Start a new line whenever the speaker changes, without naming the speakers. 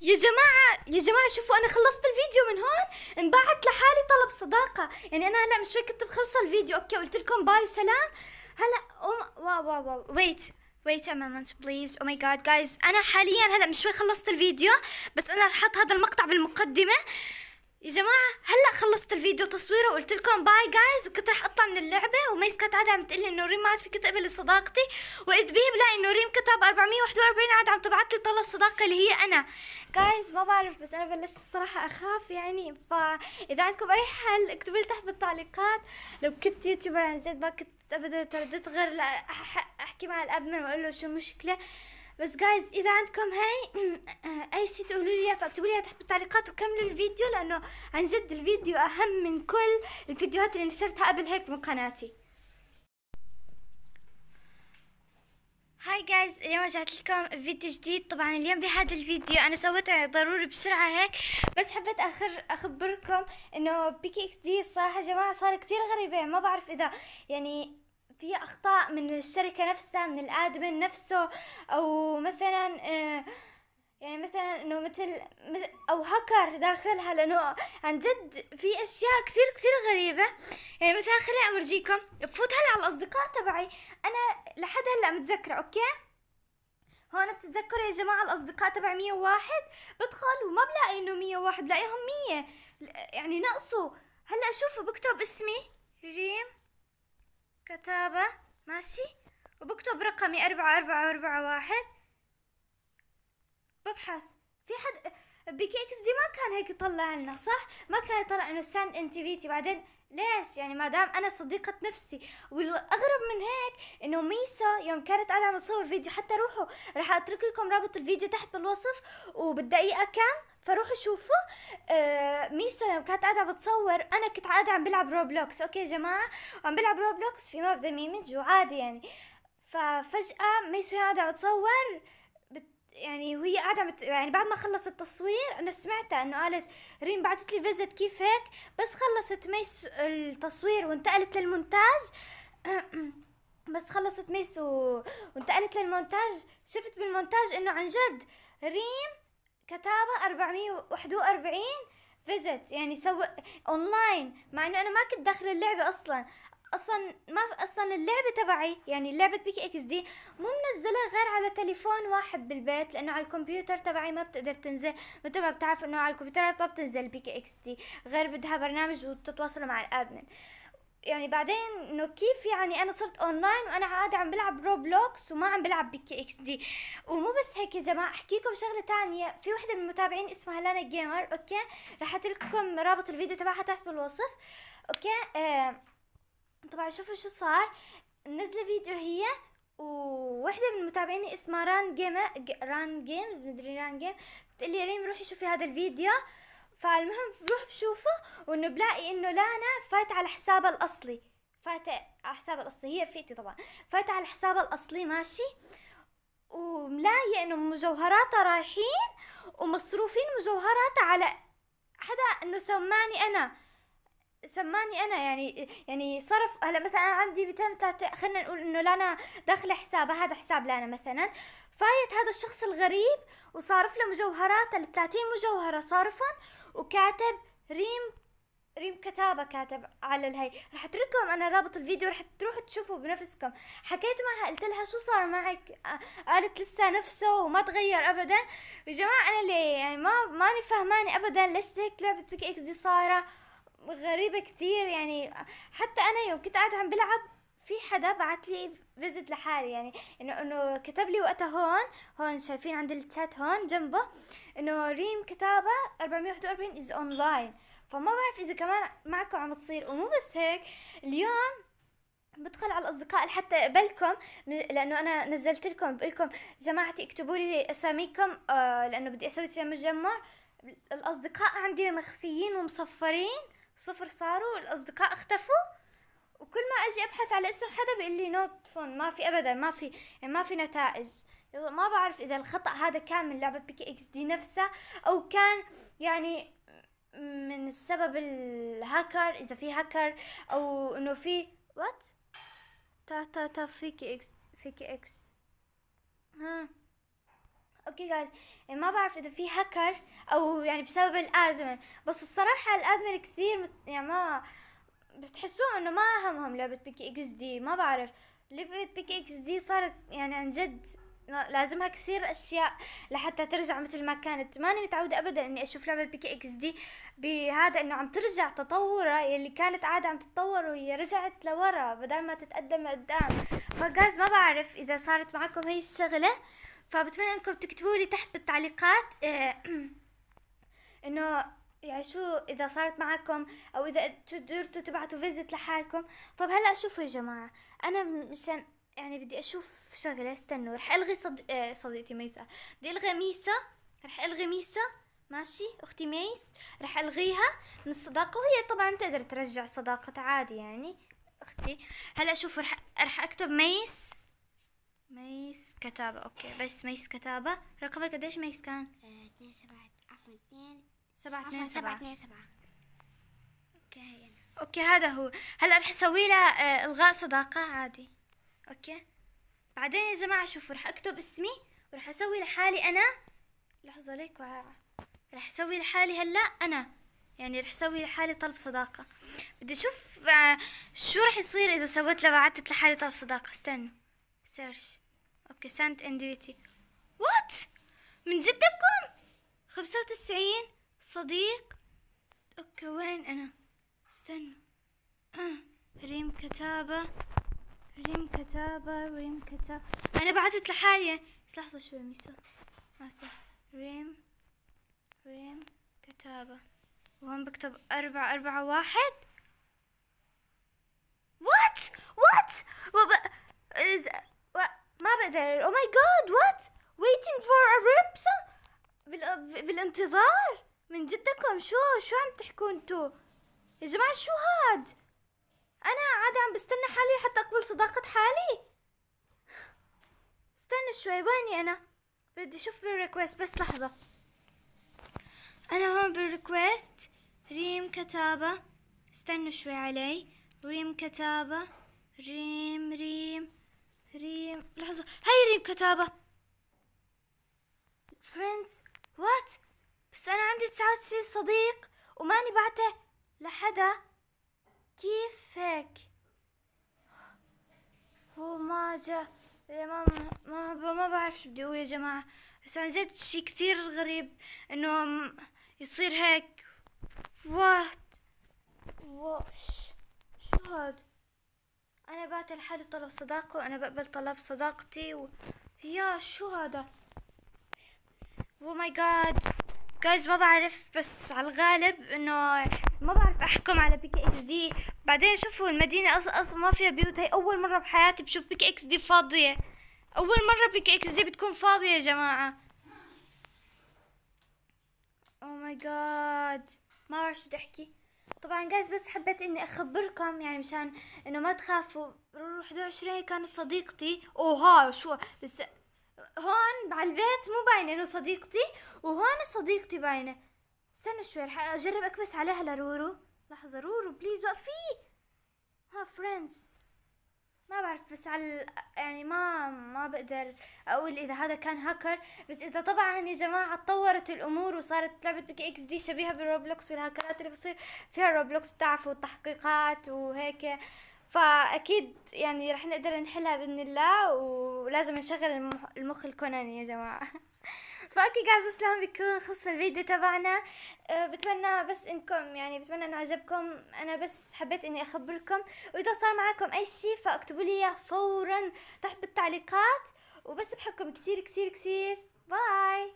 يا جماعة يا جماعة شوفوا أنا خلصت الفيديو من هون انبعت لحالي طلب صداقة. يعني أنا هلا مش شوي كنت بخلص الفيديو. Okay قلت لكم bye وسلام. هلا wow wow wow. Wait wait a moment please. Oh my god guys. أنا حاليا هلا مش شوي خلصت الفيديو بس أنا رح أحط هذا المقطع بالمقدمة. يا جماعة هلأ خلصت الفيديو تصويره وقلت لكم bye guys وكنت رح أطلع من اللعبة وميس كانت قاعدة عم تقول لي إنه ريم ما عاد فيك تقبلي صداقتي. وإذ بيه بلاقي إنه ريم كتب 441 عاد عم تبعت لي طلب صداقة اللي هي أنا. Guys ما بعرف بس أنا بلشت الصراحة أخاف يعني. فإذا عندكم أي حل اكتبوا لي تحت بالتعليقات. لو كنت يوتيوبر عن جد ما كنت ابدا ترددت غير أحكي مع الأدمن وأقول له شو المشكلة. بس guys إذا عندكم هاي أي شيء تقولوا لي فاكتبوا لي تحت بالتعليقات وكملوا الفيديو لأنه عن جد الفيديو أهم من كل الفيديوهات اللي نشرتها قبل هيك من قناتي. هاي جايز اليوم رجعت لكم فيديو جديد. طبعا اليوم بهذا الفيديو أنا سويته ضروري بسرعة هيك بس حبيت اخر أخبركم إنه بيكي إكس دي الصراحه يا جماعة صار كثير غريبة. ما بعرف إذا يعني في أخطاء من الشركة نفسها من الآدمن نفسه أو مثلا آه، يعني مثلا إنه مثل أو هاكر داخلها لأنه عن جد في أشياء كثير كثير غريبة. يعني مثلا خليني أورجيكم بفوت هلأ على الأصدقاء تبعي. أنا لحد هلأ متذكرة okay؟ هون بتتذكروا يا جماعة الأصدقاء تبع مية وواحد بدخل وما بلاقي إنه مية وواحد بلاقيهم مية. يعني نقصوا. هلأ شوفوا بكتب اسمي. ريم. كتابة ماشي؟ وبكتب رقمي أربعة أربعة أربعة واحد. ببحث. في حد PK XD ما كان هيك يطلع لنا صح؟ ما كان يطلع إنه send بعدين ليش؟ يعني ما دام أنا صديقة نفسي. والأغرب من هيك إنه ميسا يوم كانت قاعدة عم تصور فيديو حتى روحوا راح أترك لكم رابط الفيديو تحت بالوصف وبالدقيقة كم؟ فروحوا شوفوا آه ميسو يوم كانت قاعدة بتصور أنا كنت قاعدة عم بلعب Roblox okay يا جماعة وعم بلعب Roblox في map The Mimic وعادي يعني. ففجأة ميسو قاعدة عم بتصور بت يعني وهي قاعدة مت... يعني بعد ما خلصت التصوير أنا سمعتها إنه قالت ريم بعثت لي visit كيف هيك؟ بس خلصت ميس التصوير وانتقلت للمونتاج. بس خلصت ميس و... وانتقلت للمونتاج. شفت بالمونتاج إنه عن جد ريم كتابة 441 visit يعني سوى اونلاين مع إنه أنا ما كنت داخل اللعبة أصلا. أصلا ما أصلا اللعبة تبعي يعني لعبة PK XD مو منزلة غير على تليفون واحد بالبيت لأنه على الكمبيوتر تبعي ما بتقدر تنزل. مثل ما بتعرف إنه على الكمبيوترات ما بتنزل PK XD. غير بدها برنامج وتتواصلوا مع ال admin. يعني بعدين انه كيف يعني أنا صرت اونلاين وأنا عادي عم بلعب Roblox وما عم بلعب PK XD. ومو بس هيك يا جماعة أحكي لكم شغلة تانية. في وحدة من المتابعين اسمها لانا جيمر okay؟ راح اترككم رابط الفيديو تبعها تحت بالوصف. okay؟ آه طبعا شوفوا شو صار. منزله فيديو هي ووحدة من المتابعين اسمها ران جيم ران جيمز مدري ران جيم بتقلي ريم روحي شوفي هذا الفيديو. فالمهم بروح بشوفه وانه بلاقي انه لانا فايت على حسابها الأصلي. فايتة على حسابها الأصلي هي رفيقتي طبعا. فايتة على حسابها الأصلي ماشي؟ وملاقية إنه مجوهراتها رايحين ومصروفين مجوهراتها على حدا إنه سماني أنا. سماني أنا يعني يعني صرف. هلا مثلا عندي 203 خلينا نقول إنه لانا داخلة حسابها هذا حساب لانا مثلا. فايت هذا الشخص الغريب وصارف له مجوهرات ال 30 مجوهرة صارفهم وكاتب ريم ريم كتابة كاتب على الهي. رح أترككم أنا رابط الفيديو رح تروحوا تشوفوا بنفسكم. حكيت معها قلت لها شو صار معك؟ قالت لسه نفسه وما تغير ابدا. يا جماعة أنا ليه يعني ما ماني فهماني ابدا ليش هيك لعبة PK XD صايرة. غريبة كثير يعني. حتى أنا يوم كنت قاعدة عم بلعب في حدا بعت لي visit لحالي يعني انه إنه كتب لي وقتها هون هون شايفين عند الشات هون جنبه إنه ريم كتابة 441 از اونلاين فما بعرف إذا كمان معكم عم تصير ومو بس هيك اليوم بدخل على الأصدقاء لحتى أقبلكم لأنه أنا نزلت لكم بقول لكم جماعتي اكتبوا لي أساميكم آه لأنه بدي أسوي شيء مجمع. الأصدقاء عندي مخفيين ومصفرين صفر صاروا الاصدقاء اختفوا. وكل ما أجي أبحث على اسم حدا بيقول لي not found ما في ابدا ما في ما في نتائج. ما بعرف إذا الخطأ هذا كان من لعبة PK XD نفسها أو كان يعني من السبب الهاكر إذا في هاكر أو إنه في what تا تا تا PK X PK X ها. okay guys ما بعرف إذا في هاكر أو يعني بسبب ال admin. بس الصراحة ال admin كثير. يعني ما بتحسوهم إنه ما همهم لعبة PK XD ما بعرف. لعبة PK XD صارت يعني عن جد لازمها كثير أشياء لحتى ترجع مثل ما كانت. ماني متعودة ابدا إني أشوف لعبة PK XD بهذا إنه عم ترجع تطورها يلي كانت عادة عم تتطور وهي رجعت لورا بدل ما تتقدم لقدام. ف guys ما بعرف إذا صارت معكم هي الشغلة. فبتمنى إنكم تكتبوا لي تحت بالتعليقات آه، إنه يعني شو إذا صارت معكم أو إذا قدرتوا تبعتوا visit لحالكم. طب هلأ شوفوا يا جماعة أنا مشان يعني بدي أشوف شغلة استنوا رح ألغي صد... آه صديقتي ميسا. بدي ألغي ميسا رح ألغي ميسا ماشي؟ أختي ميس رح ألغيها من الصداقة. وهي طبعا تقدر ترجع صداقتها عادي يعني أختي. هلأ شوفوا رح رح أكتب ميس ميس كتابة. okay بس ميس كتابة. رقمك قديش ميس كان؟
اثنين سبعة عفوا اثنين
سبعة اثنين
سبعة
سبعة.
اثنين سبعة. okay هي أنا.
okay هذا هو. هلا رح أسوي له آه، إلغاء صداقة عادي. okay؟ بعدين يا جماعة شوفوا رح أكتب اسمي ورح أسوي لحالي أنا. لحظة ليك وع- رح أسوي لحالي هلا أنا. يعني رح أسوي لحالي طلب صداقة. بدي أشوف آه، شو رح يصير إذا سويت له بعثت لحالي طلب صداقة. استنوا search okay send invite what من جدكم؟ خمسة وتسعين؟ صديق؟ okay وين أنا؟ استنوا آه. ريم كتابة. ريم كتابة ريم كتابة. أنا بعثت لحالي لحظة شوي ميسو. آسف ريم ريم كتابة. وهون بكتب أربعة أربعة واحد. what what. ما بقدر. oh my god what waiting for a reply بال... بالانتظار؟ من جدكم؟ شو شو عم تحكوا انتو؟ يا جماعة شو هاد؟ أنا عادي عم بستنى حالي لحتى أقبل صداقة حالي. استنى شوي ويني أنا؟ بدي أشوف بال request بس لحظة. أنا هون بال request ريم كتابة. استنوا شوي علي. ريم كتابة. ريم ريم ريم. لحظة. هاي ريم كتابة. friends what بس أنا عندي 99 صديق وماني بعته لحدا. كيف هيك هو ما جا ماما ما ما, ما بعرف شو بدي أقول يا جماعة بس عن جد شي كثير غريب إنه م- يصير هيك. what وش شو هاد؟ أنا بعت لحالي طلب صداقة وأنا بقبل طلب صداقتي و... يا شو هذا؟ oh my god guys ما بعرف بس على الغالب إنه ما بعرف أحكم على PK XD. بعدين شوفوا المدينة أصلا أصلا ما فيها بيوت. هي أول مرة بحياتي بشوف PKXD فاضية. أول مرة PKXD بتكون فاضية يا جماعة. oh my God ما بعرف شو بدي أحكي. طبعا guys بس حبيت إني أخبركم يعني مشان إنه ما تخافوا. رورو 11 هي كانت صديقتي. أوه ها شو؟ بس هون على البيت مو باينة إنه صديقتي وهون صديقتي باينة. استنى شوي رح أجرب أكبس عليها لرورو. لحظة رورو please وقفي. ها friends ما بعرف بس على يعني ما ما بقدر أقول إذا هذا كان هاكر بس إذا طبعا يا جماعة تطورت الأمور وصارت لعبة PKXD شبيهة بال Roblox والهاكرات اللي بصير فيها Roblox بتعرفوا التحقيقات وهيك. فأكيد يعني رح نقدر نحلها بإذن الله ولازم نشغل المخ, الكوناني يا جماعة. ف okay guys بس لهون بيكون خلص الفيديو تبعنا. أه، بتمنى بس إنكم يعني بتمنى إنه عجبكم. أنا بس حبيت إني أخبركم وإذا صار معكم أي شيء فاكتبوا لي إياه فورا تحت بالتعليقات. وبس بحبكم كثير كثير كثير باي